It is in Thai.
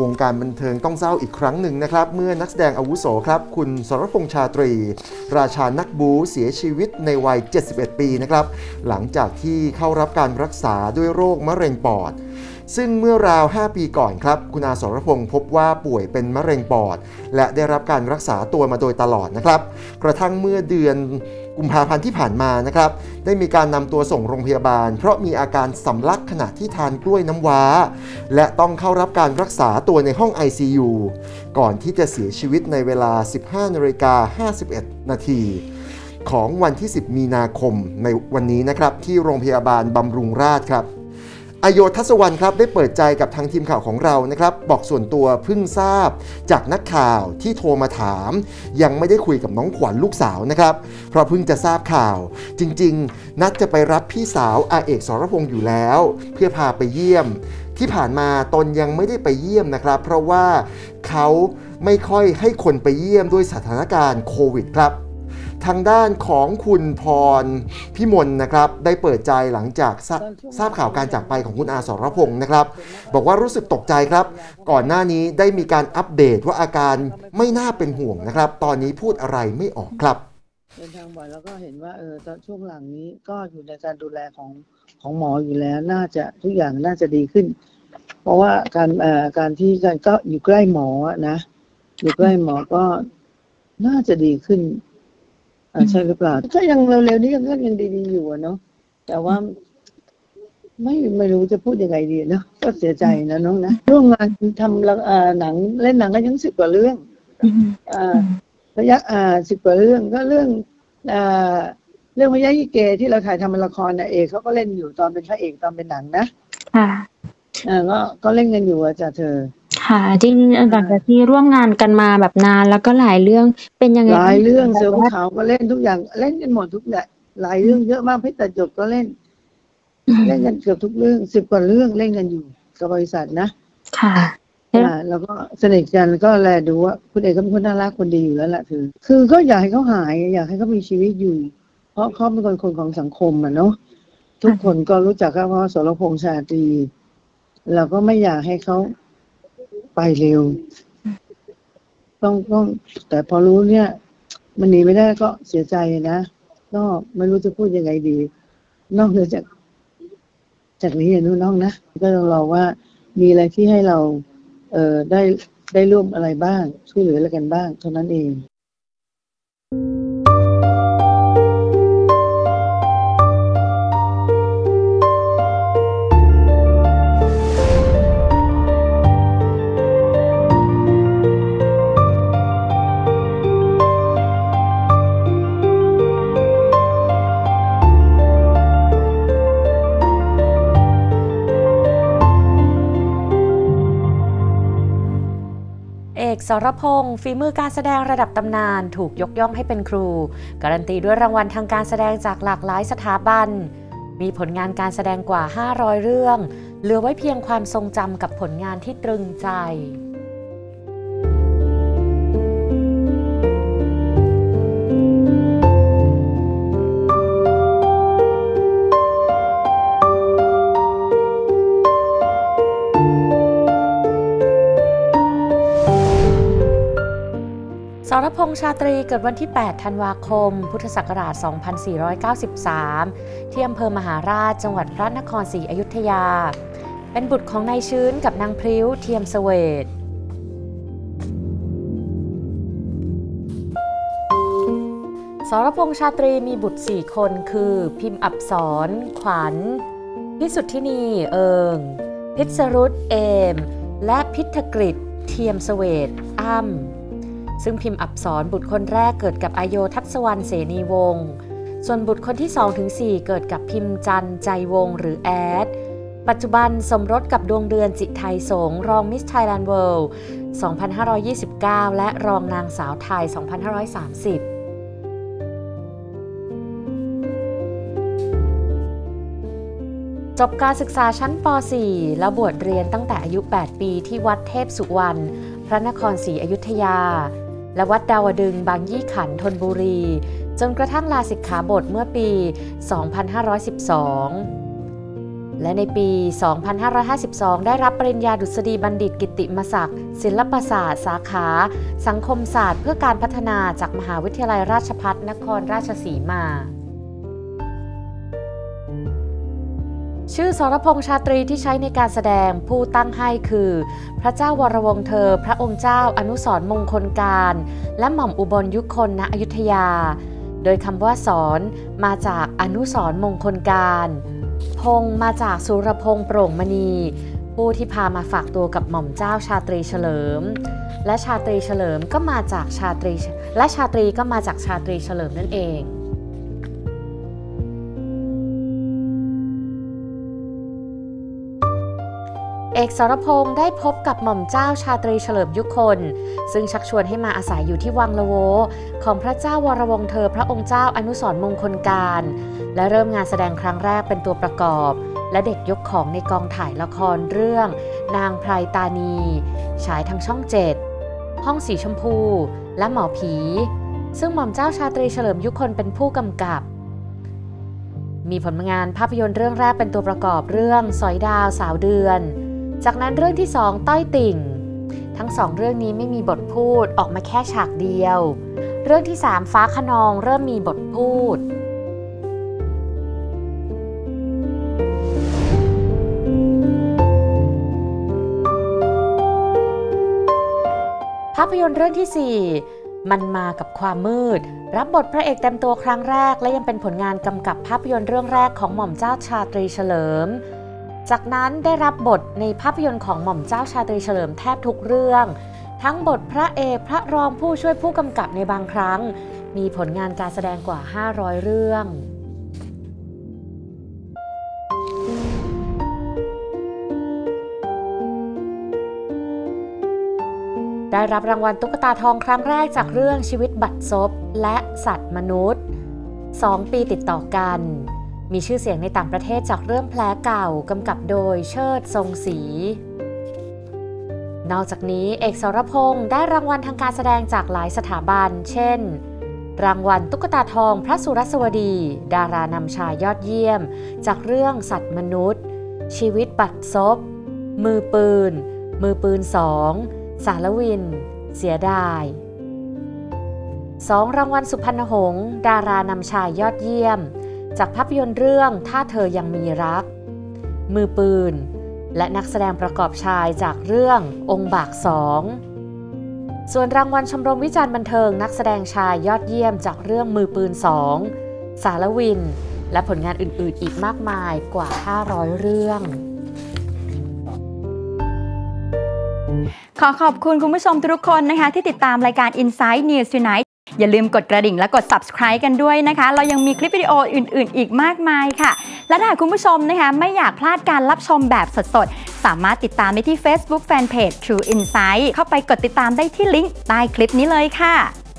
วงการบันเทิงต้องเศร้าอีกครั้งหนึ่งนะครับ เมื่อนักแสดงอาวุโสครับ คุณสรพงษ์ชาตรี ราชานักบูเสียชีวิตในวัย 71 ปีนะครับ หลังจากที่เข้ารับการรักษาด้วยโรคมะเร็งปอด ซึ่งเมื่อราว 5 ปีก่อนครับ คุณอาสรพงศ์พบว่าป่วยเป็นมะเร็งปอด และได้รับการรักษาตัวมาโดยตลอดนะครับ กระทั่งเมื่อเดือนกุมภาพันธ์ที่ผ่านมานะครับ ได้มีการนำตัวส่งโรงพยาบาล เพราะมีอาการสำลักขณะที่ทานกล้วยน้ำว้า และต้องเข้ารับการรักษาตัวในห้อง ICU ก่อนที่จะเสียชีวิตในเวลา 15นาฬิกา51 นาทีของวันที่ 10 มีนาคมในวันนี้นะครับ ที่โรงพยาบาลบำรุงราษฎร์ครับ อโยทัศวรรณครับได้เปิดใจกับทางทีมข่าวของเรานะครับบอกส่วนตัวเพิ่งทราบ จากนักข่าวที่โทรมาถาม ยังไม่ได้คุยกับน้องขวัญลูกสาวนะครับเพราะเพิ่งจะทราบข่าว จริง ๆ นัดจะไปรับพี่สาวอาเอกสรพงศ์อยู่แล้ว เพื่อพาไปเยี่ยม ที่ผ่านมาตนยังไม่ได้ไปเยี่ยมนะครับ เพราะว่าเขาไม่ค่อยให้คนไปเยี่ยมด้วยสถานการณ์โควิดครับ ทางด้านของคุณพรพิมลนะครับ ได้เปิดใจหลังจากทราทราบข่าวการจากไปของคุณอาสรพงศ์นะครับ บอกว่ารู้สึกตกใจครับ ก่อนหน้านี้ได้มีการอัปเดตว่าอาการไม่น่าเป็นห่วงนะครับ ตอนนี้พูดอะไรไม่ออกครับเดินทางบ่อยแล้วก็เห็นว่าเออตอนช่วงหลังนี้ก็อยู่ในการดูแลของของหมออยู่แล้ว น่าจะทุกอย่างน่าจะดีขึ้น เพราะว่าการเอ่อการที่การก็อยู่ใกล้หมอนะ อยู่ใกล้หมอก็น่าจะดีขึ้น อ่าใช่หรือเปล่าก็ยังเร็วๆนี้ยังก็ยังดีๆอยู่อะเนาะแต่ว่าไม่ไม่รู้จะพูดยังไงดีเนาะก็เสียใจนะน้องนะร่วมงานทำละอ่าหนังเล่นหนังก็ยังสิบกว่าเรื่องอ่าระยะอ่าสิบกว่าเรื่องก็เรื่องอ่าเรื่องพยายิเกที่เราถ่ายทำเป็นละครนะเอกเขาก็เล่นอยู่ตอนเป็นพระเอกตอนเป็นหนังนะค่ะอ่าก็ก็เล่นกันอยู่อะจ้ะเธอ ค่ะ จริงๆหลังจากที่ร่วมงานกันมาแบบนาน แล้วก็หลายเรื่อง เป็นยังไงหลายเรื่องบ้เสือแบบภูว่า เขาก็เล่นทุกอย่าง เล่นกันหมดทุกอย่างหลายเรื่องเยอะมาก เพชรตะจบก็เล่นเล่นกันเกือบทุกเรื่องสิบกว่าเรื่องเล่นกันอยู่กับบริษัทนะ ค่ะอ่าแล้วก็สนิทกัน ก็แลดูว่า คุณเอกก็เป็นคนน่ารัก คนดีอยู่แล้วแหละ คือ คือก็อยากให้เขาหาย อยากให้เขามีชีวิตอยู่ เพราะเขาเป็นคน คนของสังคมอะเนาะ ทุกคนก็รู้จักเขา เพราะสรพงษ์ชาตรี เราก็ไม่อยากให้เขา ไปเร็ว ต้องต้อง แต่พอรู้เนี่ย มันหนีไม่ได้ก็เสียใจนะก็ไม่รู้จะพูดยังไงดี นอกเหนือจาก จากนี้อย่างนู้นน้องนะก็ต้องรอว่ามีอะไรที่ให้เรา เอ่อได้ได้ร่วมอะไรบ้าง ช่วยเหลืออะไรกันบ้าง เท่านั้นเอง รพงศ์ฝีมือการแสดงระดับตำนานถูกยกย่องให้เป็นครู การันตีด้วยรางวัลทางการแสดงจากหลากหลายสถาบัน มีผลงานการแสดงกว่า 500 เรื่อง เหลือไว้เพียงความทรงจำกับผลงานที่ตรึงใจ พงษ์ชาตรีเกิดวันที่ 8 ธันวาคม พุทธศักราช 2493 ที่อำเภอมหาราช จังหวัดพระนครศรีอยุธยา เป็นบุตรของนายชื้นกับนางพริ้วเทียมเสวตสรพงษ์ชาตรีมีบุตร 4 คนคือ พิมพ์อับสร ขวัญ พิสุทธินีเอิง พิศรุตเอม และพิทกฤษเทียมเสวตอ้ำ ซึ่งพิมพ์อับสรบุตรคนแรกเกิดกับอโยทัศวรรณเสนีวงศ์ส่วนบุตรคนที่2ถึง4เกิดกับพิมพ์จันทร์ใจวงหรือแอด ปัจจุบันสมรสกับดวงเดือนจิตไทยสงรองมิสไทยแลนด์เวิลด์2529 และรองนางสาวไทย 2530จบการศึกษาชั้นป .4 แล้วบวชเรียนตั้งแต่อายุ 8 ปีที่วัดเทพสุวรรณ พระนครศรีอยุธยา และวัดดาวดึงบางยี่ขันธนบุรี จนกระทั่งลาสิกขาบทเมื่อปี 2512 และในปี 2552 ได้รับปริญญาดุษฎีบัณฑิตกิติมศักดิ์ศิลปศาสตร์ สาขา สังคมศาสตร์ เพื่อการพัฒนาจากมหาวิทยาลัยราชพัฒนครราชสีมา ชื่อสรพงษ์ชาตรีที่ใช้ในการแสดงผู้ตั้งให้คือ พระเจ้าวรวงเธอ พระองค์เจ้าอนุสรมงคลการ และหม่อมอุบลยุคนณอยุธยา โดยคำว่าสอนมาจากอนุสรมงคลการ พงมาจากสุรพงษ์โปร่งมณี ผู้ที่พามาฝากตัวกับหม่อมเจ้าชาตรีเฉลิม และชาตรีเฉลิมก็มาจากชาตรีและชาตรีก็มาจากชาตรีเฉลิมนั่นเอง เอกสรพงษ์ได้พบกับหม่อมเจ้าชาตรีเฉลิมยุคน ซึ่งชักชวนให้มาอาศัยอยู่ที่วังละโว ของพระเจ้าวรวงเธอพระองค์เจ้าอนุสรมงคลการ และเริ่มงานแสดงครั้งแรกเป็นตัวประกอบ และเด็กยกของในกองถ่ายละครเรื่อง นางไพรตานีฉายทางช่องเจ็ดห้องสีชมพู และหมอผี ซึ่งหม่อมเจ้าชาตรีเฉลิมยุคนเป็นผู้กำกับมีผลงานภาพยนตร์เรื่องแรกเป็นตัวประกอบเรื่องสอยดาวสาวเดือน จากนั้นเรื่องที่สองต้อยติ่ง ทั้งสองเรื่องนี้ไม่มีบทพูดออกมาแค่ฉากเดียว เรื่องที่สามฟ้าขนองเริ่มมีบทพูดภาพยนตร์เรื่องที่ 4 มันมากับความมืด รับบทพระเอกเต็มตัวครั้งแรก และยังเป็นผลงานกำกับภาพยนตร์เรื่องแรกของหม่อมเจ้าชาตรีเฉลิม จากนั้นได้รับบทในภาพยนตร์ของหม่อมเจ้าชาตรีเฉลิมแทบทุกเรื่อง ทั้งบทพระเอกพระรองผู้ช่วยผู้กำกับในบางครั้ง มีผลงานการแสดงกว่า 500 เรื่องได้รับรางวัลตุ๊กตาทองครั้งแรกจากเรื่องชีวิตบัตรซบและสัตว์มนุษย์ 2 ปีติดต่อกัน มีชื่อเสียงในต่างประเทศจากเรื่องแผลเก่ากำกับโดยเชิดทรงศรีนอกจากนี้เอกสรพงษ์ได้รางวัลทางการแสดงจากหลายสถาบัน เช่น รางวัลตุ๊กตาทองพระสุรสวดี ดารานำชายยอดเยี่ยม จากเรื่องสัตว์มนุษย์ ชีวิตบัตรซบ มือปืน มือปืนสอง สารวิน เสียดาย 2. รางวัลสุพรรณหงษ์ดารานำชายยอดเยี่ยม จากภาพยนตร์เรื่องถ้าเธอยังมีรัก มือปืน และนักแสดงประกอบชายจากเรื่ององค์บากสองส่วนรางวัลชมรมวิจารณ์บันเทิงนักแสดงชายยอดเยี่ยมจากเรื่องมือปืนสองสารวิน และผลงานอื่น ๆ อีกมากมายกว่า 500 เรื่อง ขอขอบคุณคุณผู้ชมทุกคนนะคะ ที่ติดตามรายการ Inside News Tonight อย่าลืมกดกระดิ่งและกด subscribe กันด้วยนะคะ เรายังมีคลิปวิดีโออื่นๆ อีกมากมายค่ะ และถ้าหากคุณผู้ชมนะคะไม่อยากพลาดการรับชมแบบสดๆ สามารถติดตามได้ที่ Facebook Fanpage True Insight เข้าไปกดติดตามได้ที่ลิงก์ใต้คลิปนี้เลยค่ะ